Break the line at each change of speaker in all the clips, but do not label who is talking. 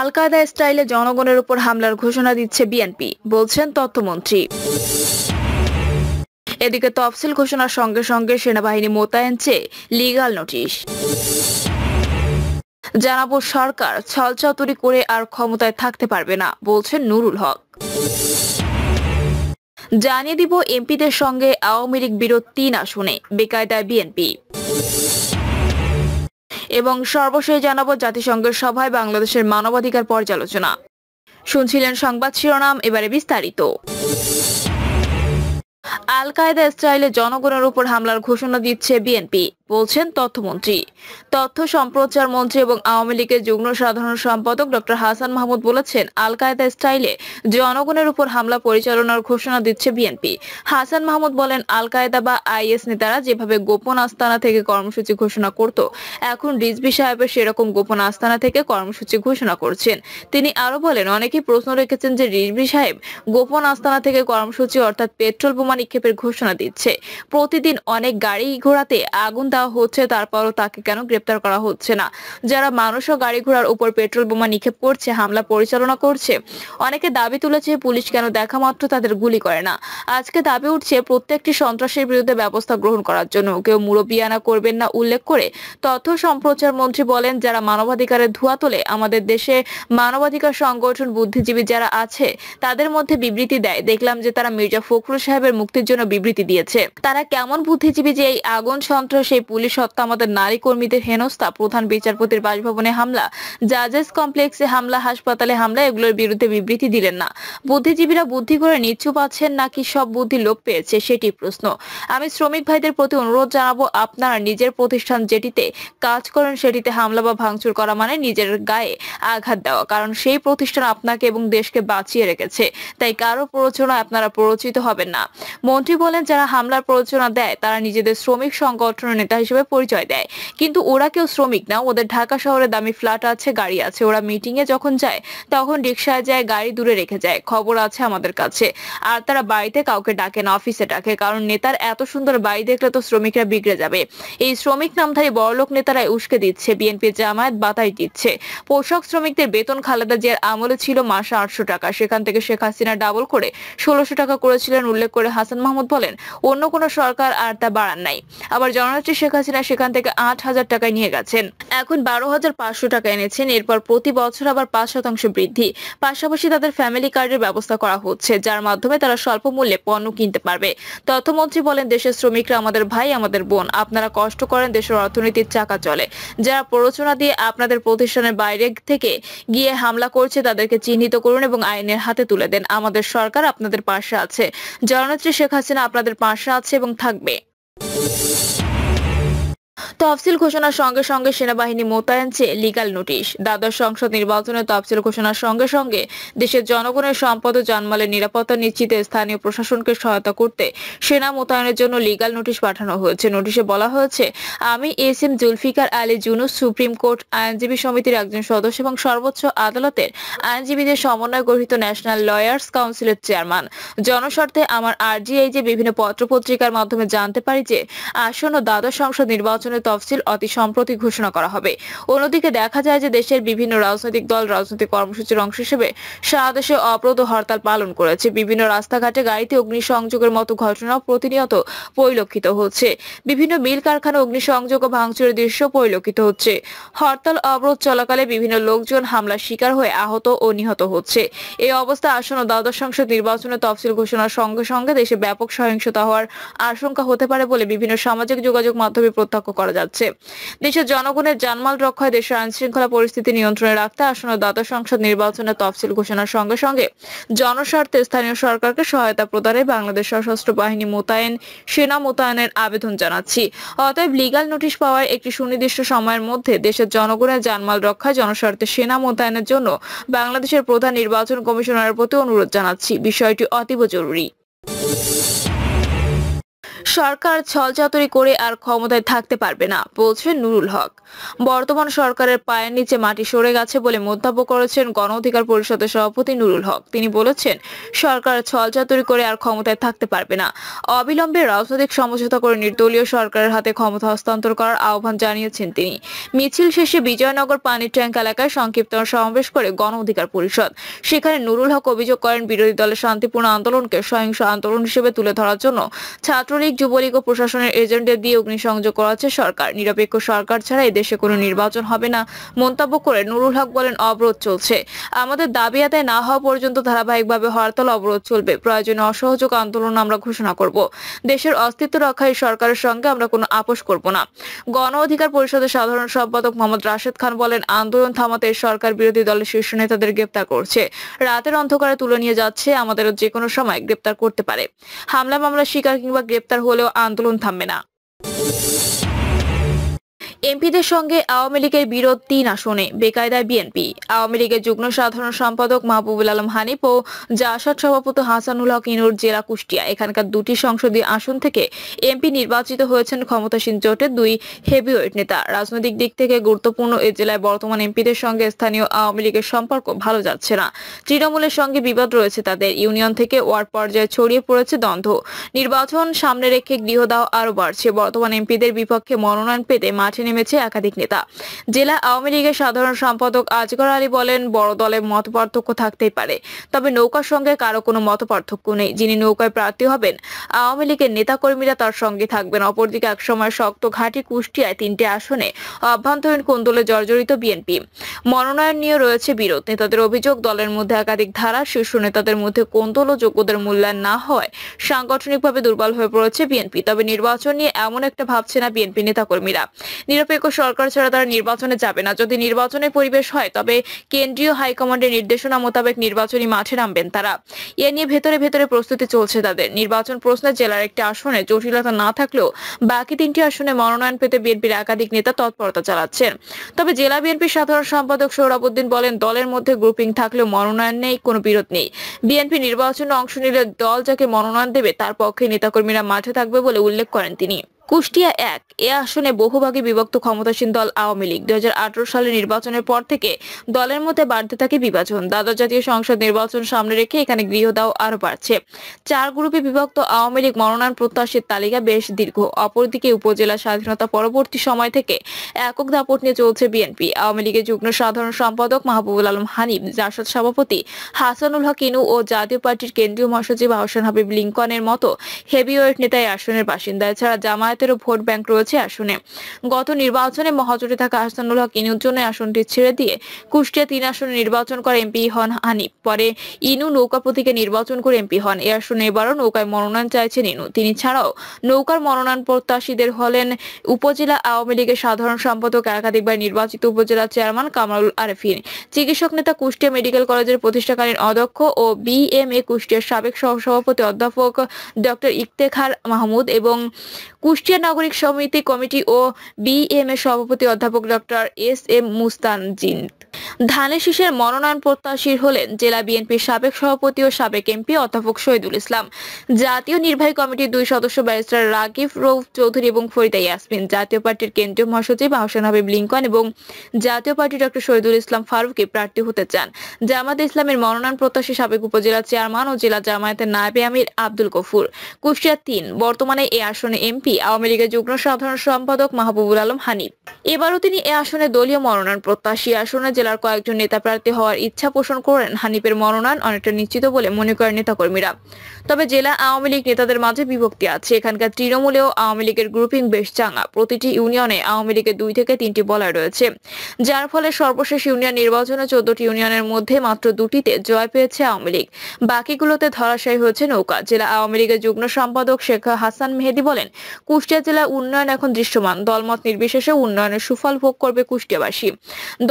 আল কায়দা স্টাইলে জনগণের উপর হামলার ঘোষণা দিচ্ছে বিএনপি, বলছেন তথ্যমন্ত্রী। এদিকে তফসিল ঘোষণার সঙ্গে সঙ্গে সেনাবাহিনী মোতায়েন চেয়ে লিগাল নোটিশ। জানাব সরকার ছলচাতুরি করে আর ক্ষমতায় থাকতে পারবে না, বলছেন নুরুল হক। জানিয়ে দিব এমপিদের সঙ্গে আওয়ামী লীগ বিরোধ তিন আসনে, বেকায়দায় বিএনপি। এবং সর্বশেষ জানাব জাতিসংঘের সভায় বাংলাদেশের মানবাধিকার পর্যালোচনা। শুনছিলেন সংবাদ শিরোনাম, এবারে বিস্তারিত। আল কায়দা ইসরায়েলে জনগণের উপর হামলার ঘোষণা দিচ্ছে বিএনপি। বলছেন তথ্যমন্ত্রী। তথ্য সম্প্রচার মন্ত্রী এবং আওয়ামী লীগের যুগ্ম সাধারণ সম্পাদক ডক্টর হাসান মাহমুদ বলেছেন আল কায়দা স্টাইলে জনগণের উপর হামলা পরিচালনার ঘোষণা দিচ্ছে বিএনপি। হাসান মাহমুদ বলেন আল কায়দা বা আইএস নেতারা যেভাবে গোপন আস্তানা থেকে কর্মসূচি ঘোষণা করত, এখন রিজবি সাহেবের সেরকম গোপন আস্তানা থেকে কর্মসূচি ঘোষণা করছেন। তিনি আরও বলেন, অনেকেই প্রশ্ন রেখেছেন যে রিজবি সাহেব গোপন আস্তানা থেকে কর্মসূচি অর্থাৎ পেট্রোল বোমা নিক্ষেপের ঘোষণা দিচ্ছে। প্রতিদিন অনেক গাড়ি ঘোড়াতে আগুন দেওয়া হচ্ছে, তারপরও তাকে কেন গ্রেপ্তার করা হচ্ছে না? যারা মানুষ ও গাড়ি ঘোড়ার উপর পেট্রোল বোমা নিক্ষেপ করছে, হামলা পরিচালনা করছে, অনেকে দাবি তুলেছে পুলিশ কেন দেখা মাত্র তাদের গুলি করে না। আজকে দাবি উঠছে প্রত্যেকটি সন্ত্রাসের বিরুদ্ধে ব্যবস্থা গ্রহণ করার জন্য। কেউ মুরব্বিয়ানা করবেন না উল্লেখ করে তথ্য সম্প্রচার মন্ত্রী বলেন, যারা মানবাধিকারের ধোয়া তোলে, আমাদের দেশে মানবাধিকার সংগঠন, বুদ্ধিজীবী যারা আছে, তাদের মধ্যে বিবৃতি দেয়। দেখলাম যে তারা মির্জা ফখরুল সাহেবের মুক্তির জন্য বিবৃতি দিয়েছে। তারা কেমন বুদ্ধিজীবী যে এই আগুন সন্ত্রাস পুলিশ হত্যা, আমাদের নারী কর্মীদের হেনস্থা, প্রধান বিচারপতির বাসভবনে হামলা, জাজেস কমপ্লেক্সে হামলা, হাসপাতালে হামলা, এগুলোর বিরুদ্ধে বিবৃতি দিলেন না। বুদ্ধিজীবীরা বুদ্ধি করে নিচ্ছু পাচ্ছেন নাকি সব বুদ্ধি লোপ পেয়েছে সেটি প্রশ্ন। আমি শ্রমিক ভাইদের প্রতি অনুরোধ জানাব, আপনারা নিজের প্রতিষ্ঠান যেটিতে কাজ করেন সেটিতে হামলা বা ভাঙচুর করা মানে নিজের গায়ে আঘাত দেওয়া, কারণ সেই প্রতিষ্ঠান আপনাকে এবং দেশকে বাঁচিয়ে রেখেছে। তাই কারও প্ররোচনায় আপনারা প্ররোচিত হবেন না। মন্ত্রী বলেন, যারা হামলার প্ররোচনা দেয়, তারা নিজেদের শ্রমিক সংগঠনের নেতা হিসেবে পরিচয় দেয়। কিন্তু ওরা কেউ শ্রমিক না, ওদের ঢাকা শহরে দামি ফ্ল্যাট আছে, গাড়ি আছে। ওরা মিটিং এ যখন যায়, তখন রিক্সায় যায়, গাড়ি দূরে রেখে যায়। খবর আছে আমাদের কাছে। আর তারা বাড়িতে কাউকে ডাকে না অফিসে ডাকে। কারণ নেতার এত সুন্দর বাড়ি দেখলে তো শ্রমিকরা বিগড়ে যাবে। এই শ্রমিক নামধারী বড়লোক নেতারাই উস্কে দিচ্ছে, বিএনপি জামায়াত বাতাই দিচ্ছে। পোশাক শ্রমিকদের বেতন খালেদা জিয়ার আমলে ছিল মাসে আটশো টাকা। সেখান থেকে শেখ হাসিনা ডাবল করে ষোলোশো টাকা করেছিলেন, উল্লেখ করে হাসান মাহমুদ বলেন, অন্য কোনো সরকার আর তা বাড়ান নাই। আবার জননেত্রী শেখ হাসিনা সেখান থেকে আট হাজার টাকায় নিয়ে গেছেন। এখন বারো হাজার পাঁচশো টাকা এনেছেন, এরপর প্রতি বছর আবার পাঁচ শতাংশ বৃদ্ধি। পাশাপাশি তাদের ফ্যামিলি কার্ডের ব্যবস্থা করা হচ্ছে, যার মাধ্যমে তারা স্বল্প মূল্যে পণ্য কিনতে পারবে। তথ্যমন্ত্রী বলেন, দেশের শ্রমিকরা আমাদের ভাই, আমাদের বোন, আপনারা কষ্ট করেন, দেশের অর্থনীতির চাকা চলে। যারা প্ররোচনা দিয়ে আপনাদের প্রতিষ্ঠানের বাইরে থেকে গিয়ে হামলা করছে, তাদেরকে চিহ্নিত করুন এবং আইনের হাতে তুলে দেন। আমাদের সরকার আপনাদের পাশে আছে। জননেত্রী শেখ হাসিনা আপনাদের পাশে আছে এবং থাকবে। তফসিল ঘোষণার সঙ্গে সঙ্গে সেনাবাহিনী মোতায়েন চেয়ে লিগাল নোটিশ দ্বাদশ সংসদ নির্বাচনের তফসিল ঘোষণার সঙ্গে সঙ্গে দেশের জনগণের সম্পদ ও জানমালের নিরাপত্তা নিশ্চিতে স্থানীয় প্রশাসনকে সহায়তা করতে সেনা মোতায়েনের জন্য লিগাল নোটিশ পাঠানো হয়েছে। নোটিশে বলা হয়েছে, আমি S M Zulfiqar Ali Junus, supreme court আইনজীবী সমিতির একজন সদস্য এবং সর্বোচ্চ আদালতের আইনজীবীদের সমন্বয় গঠিত ন্যাশনাল লয়ার্স কাউন্সিলের চেয়ারম্যান। জনস্বার্থে আমার আরজি এই যে বিভিন্ন পত্রপত্রিকার মাধ্যমে জানতে পারি যে, আসন্ন দ্বাদশ সংসদ নির্বাচনের তফসিল অতি সম্প্রতি ঘোষণা করা হবে। অন্যদিকে দেখা যায় যে দেশের বিভিন্ন রাজনৈতিক দল রাজনৈতিক কর্মসূচির অংশ হিসেবে সারা দেশে অবরোধ হরতাল পালন করেছে। বিভিন্ন রাস্তাঘাটে গাড়িতে অগ্নিসংযোগের মতো ঘটনাও প্রতিনিয়ত পরিলক্ষিত হচ্ছে। বিভিন্ন মিল কারখানা অগ্নিসংযোগ ও ভাঙচুরের দৃশ্য পরিলক্ষিত হচ্ছে। হরতাল অবরোধ চলাকালে বিভিন্ন লোকজন হামলার শিকার হয়ে আহত ও নিহত হচ্ছে। এই অবস্থা আসন্ন দ্বাদশ সংসদ নির্বাচনের তফসিল ঘোষণার সঙ্গে সঙ্গে দেশে ব্যাপক সহিংসতা হওয়ার আশঙ্কা হতে পারে বলে বিভিন্ন সামাজিক যোগাযোগ মাধ্যমে প্রত্যক্ষ করা যাচ্ছে। দেশের জনগণের জানমাল রক্ষায় দেশের আইন শৃঙ্খলা পরিস্থিতি নিয়ন্ত্রণে রাখতে আসন্ন দ্বাদশ সংসদ নির্বাচনের তফসিল ঘোষণার সঙ্গে সঙ্গে জনস্বার্থে স্থানীয় সরকারকে সহায়তা প্রদানে বাংলাদেশ সশস্ত্র বাহিনী মোতায়েন, সেনা মোতায়েনের আবেদন জানাচ্ছি। অতএব লিগাল নোটিশ পাওয়ার একটি সুনির্দিষ্ট সময়ের মধ্যে দেশের জনগণের জানমাল রক্ষায় জনস্বার্থে সেনা মোতায়েনের জন্য বাংলাদেশের প্রধান নির্বাচন কমিশনারের প্রতি অনুরোধ জানাচ্ছি। বিষয়টি অতীব জরুরি। সরকার ছলচাতুরি করে আর ক্ষমতায় থাকতে পারবে না বলছেন নুরুল হক। বর্তমান সরকারের পায়ের নিচে মাটি সরে গেছে বলে মন্তব্য করেছেন গণ অধিকার পরিষদের সভাপতি নুরুল হক। তিনি বলেছেন, সরকার ছলচাতুরি করে আর ক্ষমতায় থাকতে পারবে না। অবিলম্বে রাজনৈতিক সমঝোতা করে নির্দলীয় সরকারের হাতে ক্ষমতা হস্তান্তর করার আহ্বান জানিয়েছেন তিনি। মিছিল শেষে বিজয়নগর পানির ট্যাঙ্ক এলাকায় সংক্ষিপ্ত সমাবেশ করে গণ অধিকার পরিষদ। সেখানে নুরুল হক অভিযোগ করেন, বিরোধী দলের শান্তিপূর্ণ আন্দোলনকে সহিংস আন্দোলন হিসেবে তুলে ধরার জন্য ছাত্রলীগ যুবলীগ ও প্রশাসনের এজেন্টদের দিয়ে অগ্নিসংযোগ করাচ্ছে সরকার। নিরপেক্ষ সরকার ছাড়া এই দেশে কোনো নির্বাচন হবে না, মন্তব্য করে নুরুল হক বলেন অবরোধ চলছে। আমাদের দাবি আদায় না হওয়া পর্যন্ত ধারাবাহিকভাবে হরতাল অবরোধ চলবে। প্রয়োজনে অসহযোগ আন্দোলন আমরা ঘোষণা করব। দেশের অস্তিত্ব রক্ষায় সরকারের সঙ্গে আমরা কোনো আপোষ করব না। গণ অধিকার পরিষদের সাধারণ সম্পাদক মোহাম্মদ রাশেদ খান বলেন, আন্দোলন থামাতে সরকার বিরোধী দলের শীর্ষ নেতাদের গ্রেপ্তার করছে। রাতের অন্ধকারে তুলে নিয়ে যাচ্ছে আমাদের যে কোনো সময় গ্রেপ্তার করতে পারে। হামলা মামলা শিকার কিংবা গ্রেপ্তার হলেও আন্দোলন থামবে না এমপিদের সঙ্গে আওয়ামী লীগের বিরোধ তিন আসনে, বেকায়দায় বিএনপি। আওয়ামী লীগের যুগ্ম সাধারণ সম্পাদক মাহবুবুল আলম হানিফ ও জাসাদ সভাপতি হাসানুল হক ইনুর জেলা কুষ্টিয়া। এখানকার দুটি সংসদীয় আসন থেকে এমপি নির্বাচিত হয়েছেন ক্ষমতাসীন জোটের দুই হেভিওয়েট নেতা। রাজনৈতিক দিক থেকে গুরুত্বপূর্ণ এ জেলায় বর্তমান এমপিদের সঙ্গে স্থানীয় আওয়ামী লীগের সম্পর্ক ভালো যাচ্ছে না। তৃণমূলের সঙ্গে বিবাদ রয়েছে তাদের। ইউনিয়ন থেকে ওয়ার্ড পর্যায়ে ছড়িয়ে পড়েছে দ্বন্দ্ব। নির্বাচন সামনে রেখে গৃহদাহ আরও বাড়ছে। বর্তমান এমপিদের বিপক্ষে মনোনয়ন পেতে মাঠে নেমেছে একাধিক নেতা। জেলা আওয়ামী লীগের সাধারণ সম্পাদক আজগর আলী বলেন, বড় দলে মত পার্থক্য থাকতেই পারে। তবে নৌকার সঙ্গে কারও কোনো মত পার্থক্য নেই। যিনি নৌকায় প্রার্থী হবেন, আওয়ামী লীগের নেতাকর্মীরা তার সঙ্গে থাকবেন। অপরদিকে একসময় শক্ত ঘাঁটি কুষ্টিয়ায় তিনটি আসনে অভ্যন্তরীণ কোন্দলে জর্জরিত বিএনপি। মনোনয়ন নিয়ে রয়েছে বিরোধ। নেতাদের অভিযোগ, দলের মধ্যে একাধিক ধারা, শীর্ষ নেতাদের মধ্যে কোন্দল ও যোগ্যদের মূল্যায়ন না হয় সাংগঠনিকভাবে দুর্বল হয়ে পড়েছে বিএনপি। তবে নির্বাচন নিয়ে এমন একটা ভাবছে না বিএনপি নেতাকর্মীরা। নিরপেক্ষ সরকার ছাড়া তারা নির্বাচনে যাবে না। যদি নির্বাচনের পরিবেশ হয়, তবে কেন্দ্রীয় হাইকমান্ডের নির্দেশনা মোতাবেক নির্বাচনী মাঠে নামবেন তারা। এ নিয়ে ভেতরে ভেতরে প্রস্তুতি চলছে তাদের। নির্বাচন প্রশ্নে জেলার একটি আসনে জটিলতা না থাকলেও বাকি তিনটি আসনে মনোনয়ন পেতে বিএনপির একাধিক নেতা তৎপরতা চালাচ্ছেন তবে জেলা বিএনপির সাধারণ সম্পাদক সৌরভউদ্দিন বলেন, দলের মধ্যে গ্রুপিং থাকলেও মনোনয়ন নেই, কোনো বিরোধ নেই। বিএনপি নির্বাচনে অংশ নিলে দল যাকে মনোনয়ন দেবে, তার পক্ষে নেতাকর্মীরা মাঠে থাকবে বলে উল্লেখ করেন তিনি। কুষ্টিয়া এক, এ আসনে বহুভাগে বিভক্ত ক্ষমতাসীন দল আওয়ামী লীগ। দুই সালে নির্বাচনের পর থেকে দলের মধ্যে বাড়তে থাকে বিভাজন। দ্বাদশ জাতীয় সংসদ নির্বাচন সামনে রেখে এখানে গৃহদাহ আরও বাড়ছে। চার গ্রুপে বিভক্ত আওয়ামী লীগ মনোনয়ন প্রত্যাশীর তালিকা বেশ দীর্ঘ। অপরদিকে উপজেলা স্বাধীনতা পরবর্তী সময় থেকে একক দাপট নিয়ে চলছে বিএনপি। আওয়ামী লীগের যুগ্ম সাধারণ সম্পাদক মাহবুবুল আলম হানিফ জাসদ সভাপতি হাসানুল হক ইনু ও জাতীয় পার্টির কেন্দ্রীয় মহাসচিব আহসান হাবিব লিঙ্কনের মতো হেভিওয়েট নেতাই আসনের বাসিন্দা। এছাড়া জামায়াতেরও ভোট ব্যাংক রয়েছে আসনে। গত নির্বাচনে মহাজোটে থাকা আহসানুল হক ইনুর জন্য আসনটি ছেড়ে দিয়ে কুষ্টিয়া তিন আসনে নির্বাচন করে এমপি হন হানিফ। পরে ইনু নৌকা প্রতীকে নির্বাচন করে এমপি হন। এ আসনে এবারও নৌকায় মনোনয়ন চাইছেন ইনু। তিনি ছাড়াও নৌকার মনোনয়ন প্রত্যাশীদের হলেন উপজেলা আওয়ামী লীগের সাধারণ সম্পাদক একাধিকবার নির্বাচিত উপজেলা চেয়ারম্যান কামারুল আরেফিন। চিকিৎসক নেতা কুষ্টিয়া মেডিকেল কলেজের প্রতিষ্ঠাকালীন অধ্যক্ষ ও বিএমএ কুষ্টিয়ার সাবেক সহসভাপতি অধ্যাপক ডক্টর ইফতেখার মাহমুদ এবং কুষ্টিয়া নাগরিক সমিতি কমিটি ও বিএমএ সভাপতি অধ্যাপক ডক্টর এস এম মুস্তানজিন। ধানের শীষের মনোনয়ন প্রত্যাশী হলেন জেলা বিএনপির সাবেক সভাপতি ও সাবেক এমপি অধ্যাপক শহীদুল ইসলাম। জাতীয় নির্বাহী কমিটির দুই সদস্য ব্যারিস্টার রাকিব রৌফ চৌধুরী এবং ফরিদা ইয়াসমিন। জাতীয় পার্টির কেন্দ্রীয় মহাসচিব আহসান হাবিব লিঙ্কন এবং জাতীয় পার্টি ডক্টর শহীদুল ইসলাম ফারুকি প্রার্থী হতে চান। জামাত ইসলামের মনোনয়ন প্রত্যাশী সাবেক উপজেলা চেয়ারম্যান ও জেলা জামায়াতের নায়েবে আমির আব্দুল গফুর। কুষ্টিয়া তিন, বর্তমানে এই আসনে এমপি আওয়ামী লীগের যুগ্ম সাধারণ সম্পাদক মাহবুবুল আলম হানিফ। এবারও তিনি এ আসনে দলীয় মনোনয়ন প্রত্যাশী। আসনে জেলার কয়েকজন নেতা প্রার্থী হওয়ার ইচ্ছা পোষণ করেন হানিফের মনোনয়ন অনেকটা নিশ্চিত বলে মনে করেন নেতাকর্মীরা। তবে জেলা আওয়ামী লীগ নেতাদের মাঝে বিভক্তি আছে। এখানকার তৃণমূলেও আওয়ামী লীগের গ্রুপিং বেশ চাঙা। প্রতিটি ইউনিয়নে আওয়ামী লীগের দুই থেকে তিনটি বলার রয়েছে। যার ফলে সর্বশেষ ইউনিয়ন নির্বাচনে চোদ্দটি ইউনিয়নের মধ্যে মাত্র দুটিতে জয় পেয়েছে আওয়ামী লীগ। বাকিগুলোতে ধরাশায়ী হয়েছে নৌকা। জেলা আওয়ামী লীগের যুগ্ম সম্পাদক শেখ হাসান মেহেদি বলেন কুষ্টিয়া জেলা উন্নয়ন এখন দৃশ্যমান। দলমত নির্বিশেষে উন্নয়নের সুফল ভোগ করবে কুষ্টিয়াবাসী।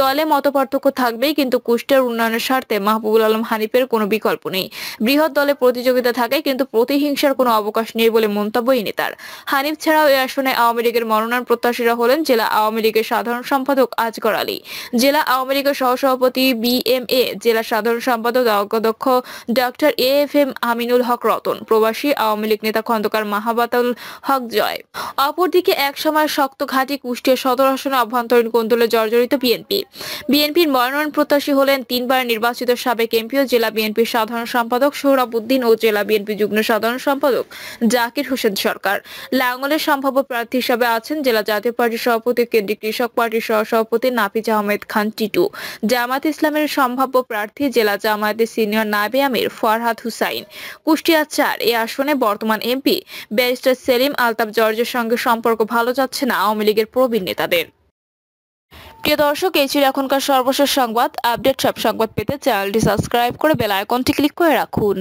দলে মতপার্থক্য পার্থক্য থাকবেই, কিন্তু কুষ্টিয়ার উন্নয়নের স্বার্থে মাহবুবুল আলম হানিফের কোনো বিকল্প নেই। বৃহৎ দলে প্রতিযোগিতা থাকে, কিন্তু প্রতিহিংসার কোনো অবকাশ নেই বলে মন্তব্য এই নেতার। হানিফ ছাড়াও এই আসনে আওয়ামী লীগের মনোনয়ন প্রত্যাশীরা হলেন জেলা আওয়ামী লীগের সাধারণ সম্পাদক আজগর আলী। জেলা আওয়ামী লীগের সহসভাপতি বিএমএ জেলা সাধারণ সম্পাদক, অধ্যক্ষ doctor A F M Aminul Haque Ratan, প্রবাসী আওয়ামী লীগ নেতা খন্দকার মাহাবাতুল হক জয়। অপরদিকে এক সময় শক্ত ঘাঁটি কুষ্টিয়া সদর আসনে অভ্যন্তরীণ কোন্দলে জর্জরিত বিএনপি। বিএনপির মনোনয়ন প্রত্যাশী হলেন তিনবার নির্বাচিত সাবেক এমপি ও জেলা বিএনপির সাধারণ সম্পাদক সোহরাব উদ্দিন ও জেলা বিএনপি যুগ্ম সাধারণ সম্পাদক জাকির হোসেন সরকার। লাঙ্গলের সম্ভাব্য প্রার্থী হিসাবে আছেন জেলা জাতীয় পার্টির সভাপতি, কেন্দ্রীয় কৃষক পার্টির সহসভাপতি নাফিজ আহমেদ খান টিটু। জামাত ইসলামের সম্ভাব্য প্রার্থী জেলা জামায়াতের সিনিয়র নাবি আমির ফরহাদ হুসাইন। কুষ্টিয়া চার এই আসনে বর্তমান এমপি ব্যারিস্টার সেলিম আলতাফ জর্জের সঙ্গে সম্পর্ক ভালো যাচ্ছে না আওয়ামী লীগের প্রবীণ নেতাদের। প্রিয় দর্শক, এই ছিল এখনকার সর্বশেষ সংবাদ। আপডেট সব সংবাদ পেতে চ্যানেলটি সাবস্ক্রাইব করে বেল আইকনটি ক্লিক করে রাখুন।